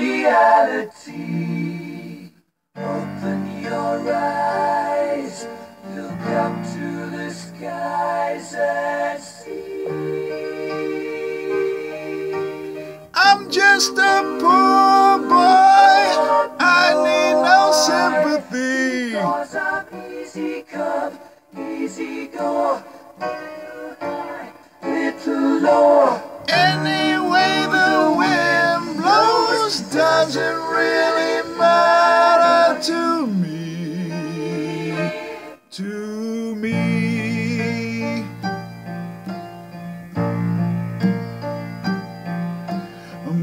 reality. Open your eyes, look up to the skies and see. I'm just a poor boy. I need no sympathy. Cause I'm easy come, easy go. Little low. Any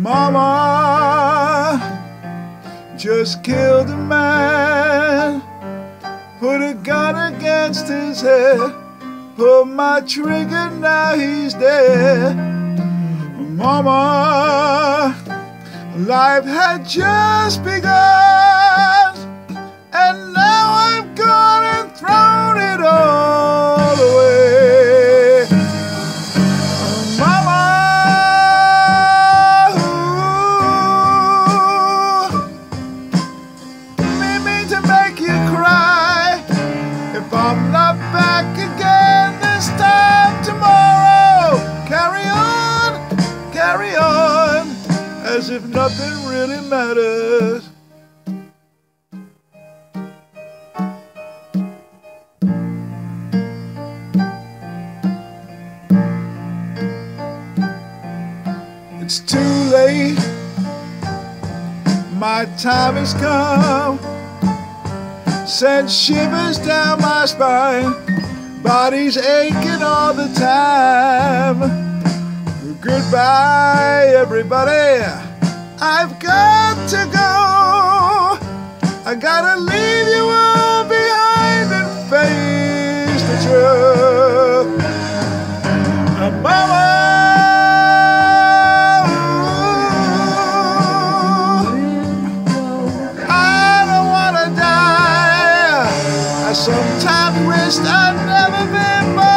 Mama. Just killed a man, put a gun against his head, pulled my trigger, now he's dead. Mama, life had just begun, if nothing really matters. It's too late. My time has come. Sent shivers down my spine. Body's aching all the time. Goodbye, everybody. I've got to go. I gotta leave you all behind and face the truth. Uh, Mama. I don't wanna die. I sometimes wish I'd never been born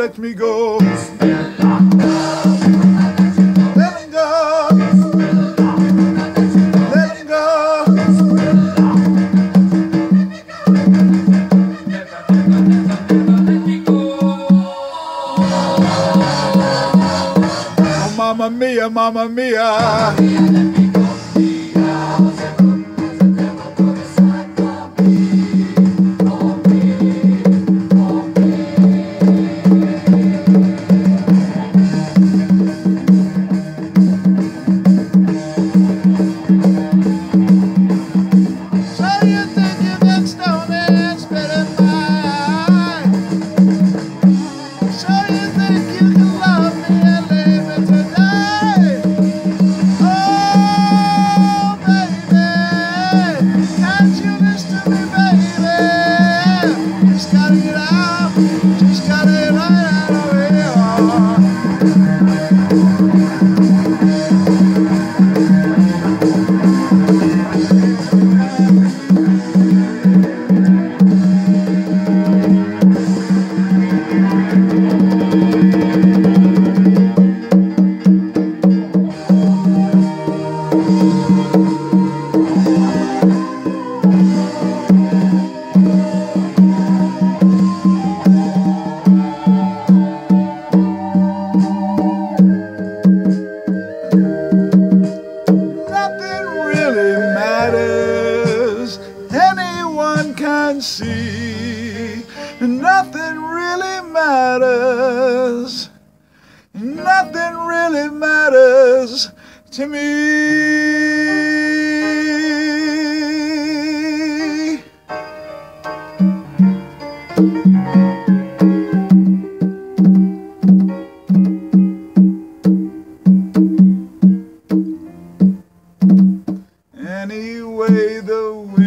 Let me go. Oh, mamma mia, mamma mia. Hadi, hadi. to me. Anyway, the